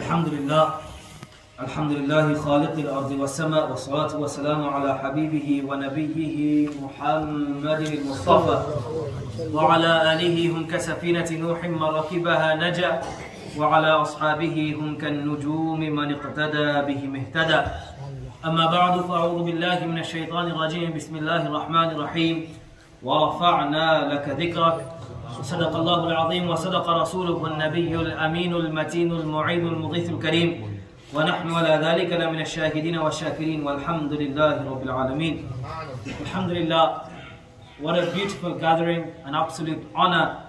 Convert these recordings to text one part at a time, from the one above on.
الحمد لله الحمد لله خالق الأرض والسماء والصلاة والسلام على حبيبه ونبيه محمد المصطفى. وعلى آله هم كسفينة نوح من ركبها نجا وعلى أصحابه هم كالنجوم من اقتدى بهم اهتدى. أما بعد فأعوذ بالله من الشيطان الرجيم. بسم الله الرحمن الرحيم. ورفعنا لك ذكرك صدق الله العظيم وصدق رسوله النبي الأمين المتين المعين المضيف الكريم ونحن على ذلك لمن الشاهدين والشاكرين والحمد لله رب العالمين الحمد لله what a beautiful gathering an absolute honor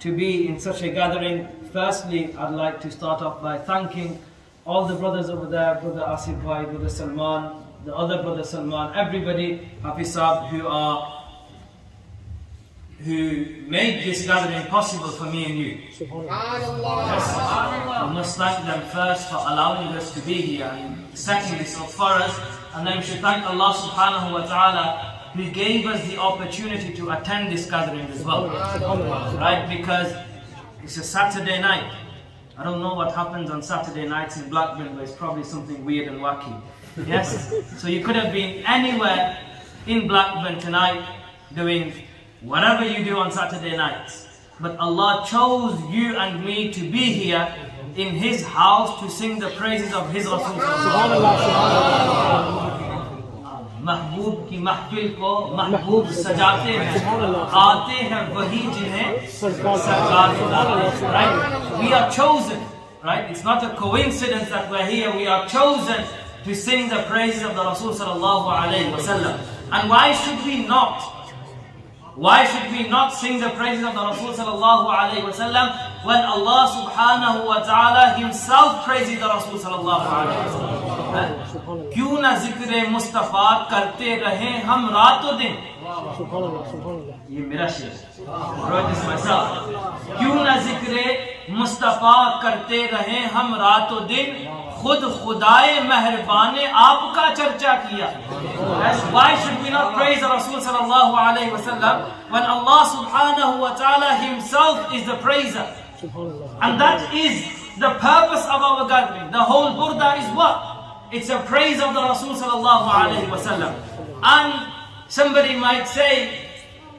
to be in such a gathering firstly I'd like to start off by thanking all the brothers over there brother Asif Bhai brother Salman the other brother Salman everybody Hafiz Saab who are who made this gathering possible for me and you. Yes. We must thank them first for allowing us to be here, and secondly, so for us, and then we should thank Allah subhanahu wa ta'ala who gave us the opportunity to attend this gathering as well. Right? Because it's a Saturday night. I don't know what happens on Saturday nights in Blackburn, but it's probably something weird and wacky. Yes? so you could have been anywhere in Blackburn tonight doing whatever you do on Saturday nights. But Allah chose you and me to be here in His house to sing the praises of His Rasul. महबूब की महफिल को महबूब सजाते हैं आते हैं वही जिन्हें सरकार बुलाते right we are chosen right it's not a coincidence that we're here we are chosen to sing the praises of the Rasul sallallahu alaihi wasallam and why should we not why should we not sing the praises of the Rasul sallallahu alayhi wasallam when Allah subhanahu wa ta'ala himself praises the Rasul sallallahu alayhi wasallam? ज़िक्र मुस्तफ़ा करते रहे हम रातों दिन ये मेरा शेर क्यों ना ज़िक्र मुस्तफ़ा करते रहे हम रातों दिन खुद खुदाए मेहरबान आपका चर्चा किया why should we not praise Rasul sallallahu alayhi wasallam when Allah subhanahu wa ta'ala himself is the praiser and that is the purpose of our gathering the whole burda is what it's a praise of the Rasul sallallahu alayhi wasallam and Somebody might say,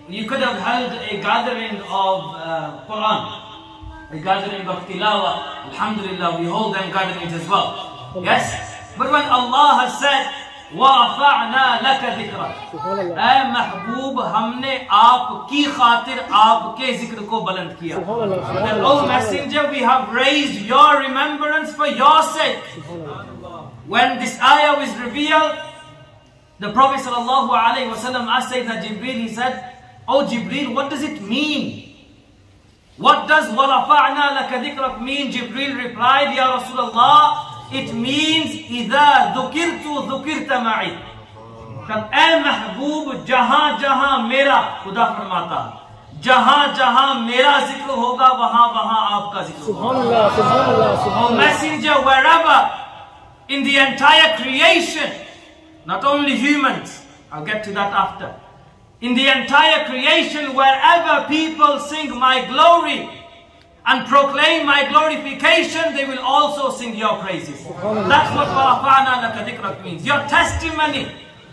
you could have held a gathering of uh, Quran, a gathering of Tilawa. Alhamdulillah, we hold them gatherings as well. Yes? But when Allah has said, "Wa لَكَ ذِكْرَ اے محبوب ہم نے آپ کی خاطر آپ کے ذکر کو بلند کیا oh messenger we have raised your remembrance for your sake when this ayah was revealed the Prophet sallallahu alaihi wasallam asked Sayyidina Jibreel, he said, "O oh Jibreel, what does it mean? What does وَرَفَعْنَا لَكَ ذِكْرَكَ mean? Jibreel replied, Ya Rasulullah, it means إِذَا ذُكِرْتُ ذُكِرْتَ مَعِي That, اے محبوب, جہاں جہاں میرا خدا فرماتا جہاں جہاں میرا ذکر ہوگا وہاں وہاں آپ کا ذکر سبحان اللہ, سبحان اللہ, سبحان اللہ. messenger wherever in the entire creation not only humans I'll get to that after in the entire creation, wherever people sing my glory and proclaim my glorification, they will also sing your praises. That's what Warafana means. Your testimony,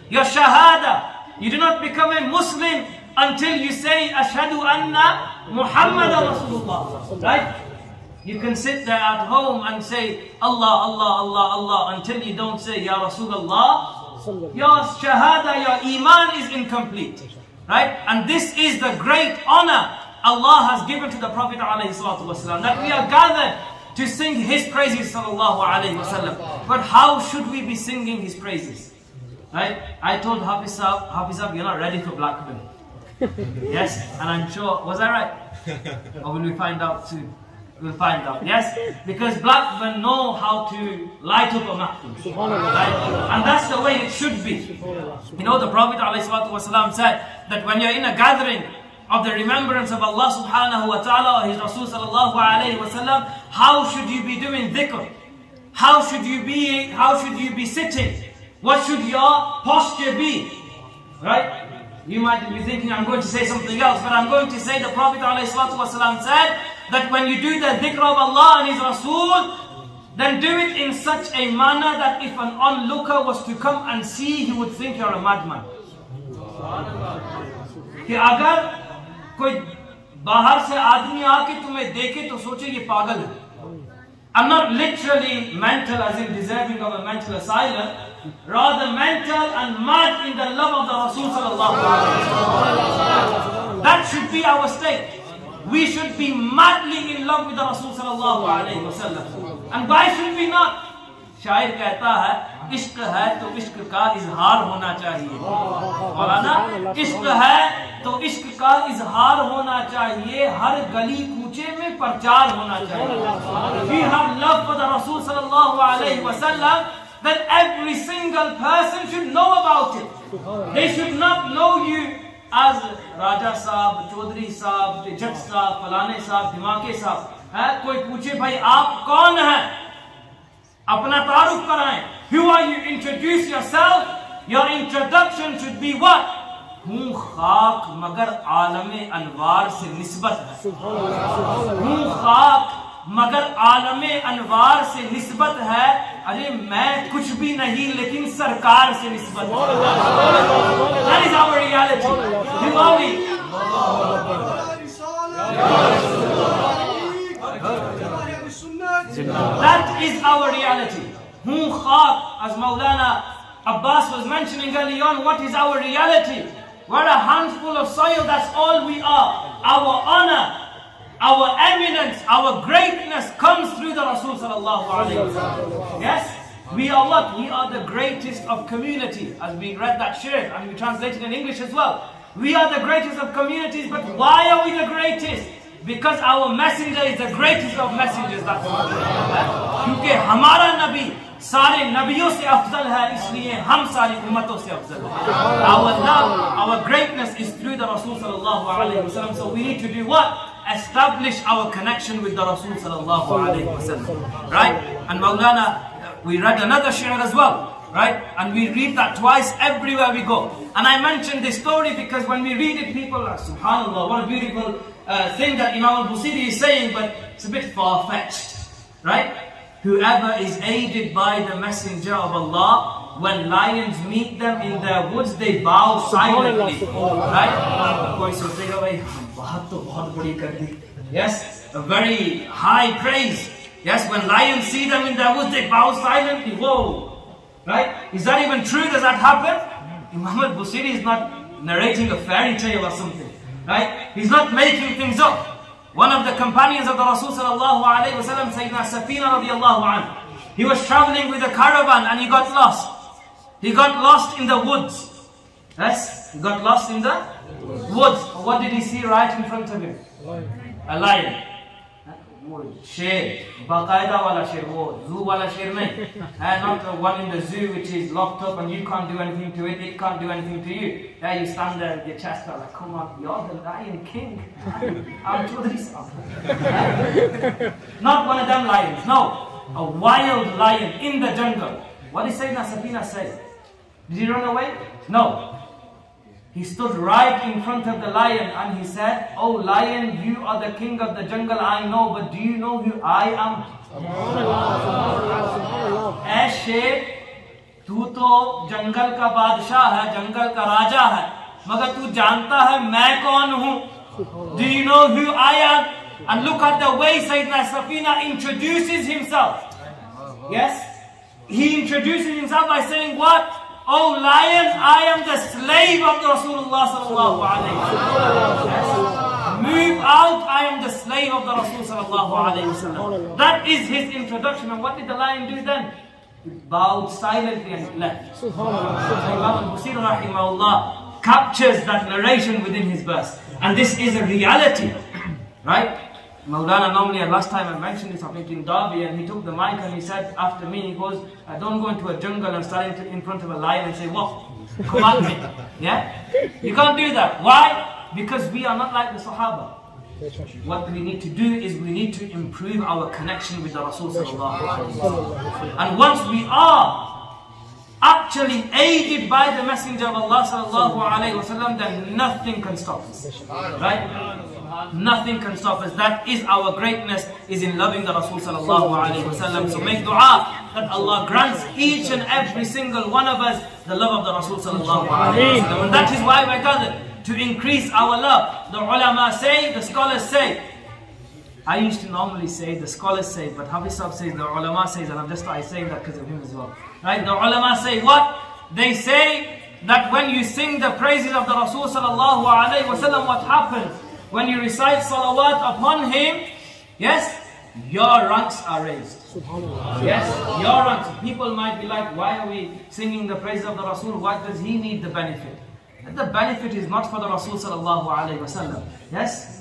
your shahada. You do not become a Muslim until you say Ashhadu Anna Muhammad Rasulullah. Right? You can sit there at home and say Allah, Allah, Allah, Allah until you don't say Ya Rasulullah. Your shahada, your iman is incomplete. Right? And this is the great honor Allah has given to the Prophet ﷺ, that we are gathered to sing his praises ﷺ. But how should we be singing his praises? Right? I told Hafiz Saab, Hafiz Saab, you're not ready for Blackburn. yes? And I'm sure, was I right? Or will we find out soon? We'll find out. Yes? Because Blackburn know how to light up a mahfil. Right? And that's the way it should be. You know, the Prophet ﷺ said that when you're in a gathering of the remembrance of Allah subhanahu wa ta'ala or His Rasul sallallahu alayhi wa sallam, how should you be doing dhikr? How should you be, how should you be sitting? What should your posture be? Right? You might be thinking I'm going to say something else, but I'm going to say the Prophet ﷺ said that when you do the dhikr of Allah and His Rasul, then do it in such a manner that if an onlooker was to come and see, he would think you're a madman. कि अगर कोई बाहर से आदमी आके तुम्हें देखे तो सोचे ये पागल है I'm not literally mental as in deserving of a mental asylum, rather mental and mad in the love of the Rasul sallallahu alaihi wasallam. That should be our state. We should be madly in love with the Rasul sallallahu alaihi wasallam. And why should we not? शायर कहता है इश्क है तो इश्क का इजहार होना चाहिए मौलाना इश्क है तो इश्क का इजहार होना चाहिए हर गली कूचे में प्रचार होना चाहिए we have love for the Rasul sallallahu alaihi wasallam then every single person should know about it they should not know you as राजा साहब चौधरी साहब जट साहब फलाने साहब धमाके साहब है कोई पूछे भाई आप कौन हैं? अपना तारुफ कराएँ। Who are you? Introduce yourself. Your introduction should be what? हूँ खाक मगर आलम अनवार से निस्बत है। हूँ खाक मगर आलम अनवार से निस्बत है। अरे मैं कुछ भी नहीं लेकिन सरकार से निस्बत है That is our reality. Who are we? That is our reality. Hum khab, as Maulana Abbas was mentioning early on, what is our reality? We're a handful of soil, that's all we are. Our honor, our eminence, our greatness comes through the Rasul sallallahu alayhi wa Yes? We are what? We are the greatest of community. As we read that share and we translated in English as well. We are the greatest of communities, but why are we the greatest? Because our messenger is the greatest of messengers. That's what क्योंकि हमारा नबी सारे नबियों से अफजल है इसलिए हम सारी उम्मतों से अफजल हैं our love our greatness is through the Rasul sallallahu alaihi wasallam so we need to do what establish our connection with the Rasul sallallahu alaihi wasallam right and Maulana we read another share as well right? And we read that twice everywhere we go. And I mentioned this story because when we read it, people are, subhanAllah, what a beautiful uh, thing that Imam al-Busiri is saying, but it's a bit far-fetched, right? Whoever is aided by the messenger of Allah, when lions meet them in their woods, they bow silently, right? कोई सोचेगा भाई बात तो बहुत बड़ी कर दी. Yes, a very high praise. Yes, when lions see them in their woods, they bow silently. Whoa! Right? Is that even true? Does that happen? Imam al-Busiri is not narrating a fairy tale or something. Right? He's not making things up. One of the companions of the Rasul sallallahu alayhi wa sallam, Sayyidina Safina radiallahu anhu, he was traveling with a caravan and he got lost. He got lost in the woods. Yes? He got lost in the woods. What did he see right in front of him? A lion. Sher. Baqaida wala sher. Zoo wala sher nahi. Not the one in the zoo which is locked up and you can't do anything to it, it can't do anything to you. There you stand there with your chest out like, come on, you're the lion king. I'm do. Not one of them lions. No. A wild lion in the jungle. What is Sayyidina Safina says? did he run away no he stood right in front of the lion and he said, Oh lion, you are the king of the jungle, I know, but do you know who I am? ऐ शेर तू तो जंगल का बादशाह है जंगल का राजा है मगर तू जानता है मैं कौन हूँ Do you know who I am? And look at the way Sayyidina Safina introduces himself. Yes? He introduces himself by saying what? Oh lion, I am the slave of the Rasulullah sallallahu alayhi. Move out, I am the slave of the Rasul sallallahu alayhi. That is his introduction. And what did the lion do then? He bowed silently and left. Imam Busir rahimahullah captures that narration within his verse. And this is a reality. Right? Maulana normally, last time I mentioned this, I think in Derby, and he took the mic and he said after me, he goes, I don't go into a jungle and stand in front of a lion and say, what? Come at me. Yeah? You can't do that. Why? Because we are not like the Sahaba. What we need to do is we need to improve our connection with the Rasul And once we are actually aided by the Messenger of Allah sallallahu alaihi wasallam, then nothing can stop us. Right? Nothing can stop us. That is our greatness, is in loving the Rasul sallallahu alaihi wasallam. So make dua that Allah grants each and every single one of us the love of the Rasul sallallahu alaihi wasallam. And that is why we're gathered to increase our love. The ulama say, the scholars say, I used to normally say, the scholars say, but Hafiz Sahib says, the ulama says, and I'm just I saying that because of him as well. Right? The ulama say what? They say that when you sing the praises of the Rasul sallallahu alayhi wasallam, what happens? When you recite salawat upon him, yes, your ranks are raised. Yes, your ranks. People might be like, why are we singing the praises of the Rasul? Why does he need the benefit? And the benefit is not for the Rasul sallallahu alayhi wasallam. Yes,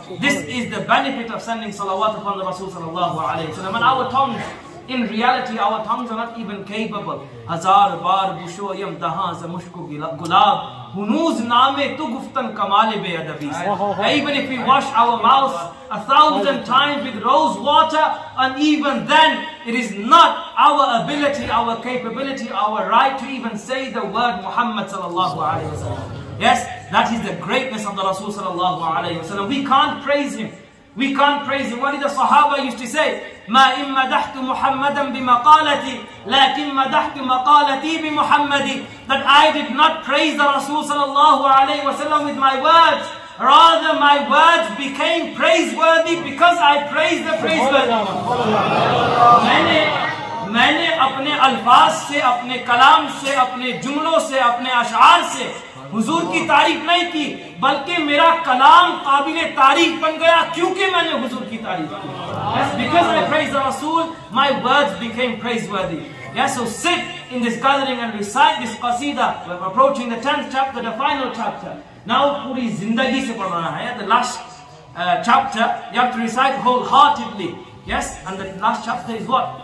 This is the benefit of sending salawat upon the Rasul sallallahu alayhi wa. And our tongues, in reality, our tongues are not even capable. Hazar bar bushoyam daha za mushku gulab. Hunuz name tu guftan kamale be adabi. Even if we wash our mouths a thousand times with rose water, and even then it is not our ability, our capability, our right to even say the word Muhammad sallallahu alayhi wa sallam. Yes, that is the greatness of the Rasul sallallahu alayhi wa sallam. We can't praise him. We can't praise him. What did the Sahaba used to say? ما إن مدحت محمدا بمقالتي لكن مدحت مقالتي بمحمد That I did not praise the Rasul sallallahu alayhi wa sallam with my words. Rather, my words became praiseworthy because I praised the praiseworthy. मैंने मैंने अपने अल्फाज से अपने कलाम से अपने जुमलों से अपने अशार से हुजूर की तारीफ नहीं की बल्कि मेरा कलाम काबिल तारीफ बन गया क्योंकि मैंने हुजूर की तारीफ की yes, because I praise the Rasul my words became praiseworthy yes so sit in this gathering and recite this qasida we're approaching the 10th chapter the final chapter now पूरी जिंदगी से पढ़ना है the last uh, chapter you have to recite wholeheartedly yes and the last chapter is what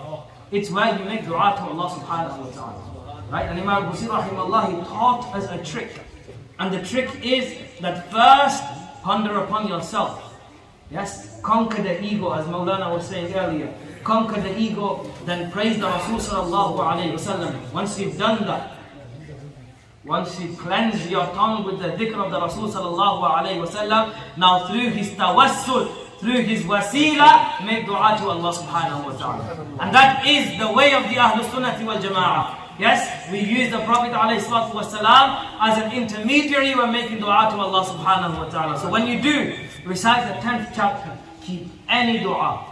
it's where you make dua to Allah subhanahu wa ta'ala right and Imam Busir rahimahullah he taught us a trick and the trick is that first ponder upon yourself. Yes, conquer the ego as Maulana was saying earlier. Conquer the ego, then praise the Rasul sallallahu alayhi wasallam. Once you've done that, once you cleanse your tongue with the dhikr of the Rasul sallallahu alayhi wasallam, now through his tawassul, through his wasila, make dua to Allah subhanahu wa ta'ala. And that is the way of the Ahlul Sunnati wal Jama'ah. Yes, we use the Prophet ﷺ as an intermediary when making dua to Allah subhanahu wa ta'ala. So when you do recite the 10th chapter, keep any dua,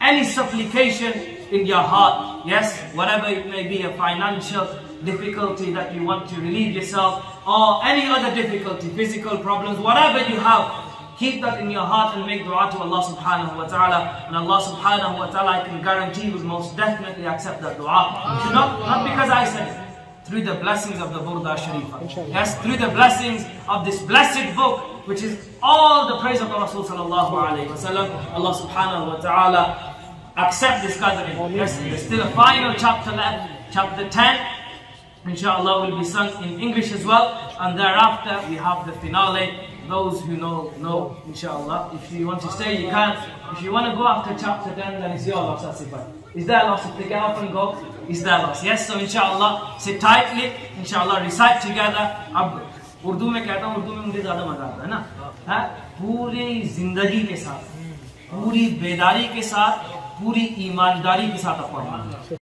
any supplication in your heart. Yes, whatever it may be, a financial difficulty that you want to relieve yourself, or any other difficulty, physical problems, whatever you have, Keep that in your heart and make dua to Allah subhanahu wa ta'ala. And Allah subhanahu wa ta'ala, I can guarantee, will most definitely accept that dua. Not, not because I said it, through the blessings of the Burda Sharifa. Yes, through the blessings of this blessed book, which is all the praise of the Rasul sallallahu alayhi wa sallam. Allah subhanahu wa ta'ala accept this gathering. Yes, there's still a final chapter left, chapter 10. Inshallah will be sung in English as well. And thereafter we have the finale those who know, know, inshallah. If you want to stay, you can. If you want to go after chapter 10, then it's your loss, Asifai. Is there loss? If they get up and go, is there loss? Yes, so inshallah, sit tightly, inshallah, recite together. अब उर्दू में कहता हूँ उर्दू में मुझे ज़्यादा मज़ा आता है ना है पूरी ज़िंदगी के साथ पूरी बेदारी के साथ पूरी ईमानदारी के साथ आप पढ़ना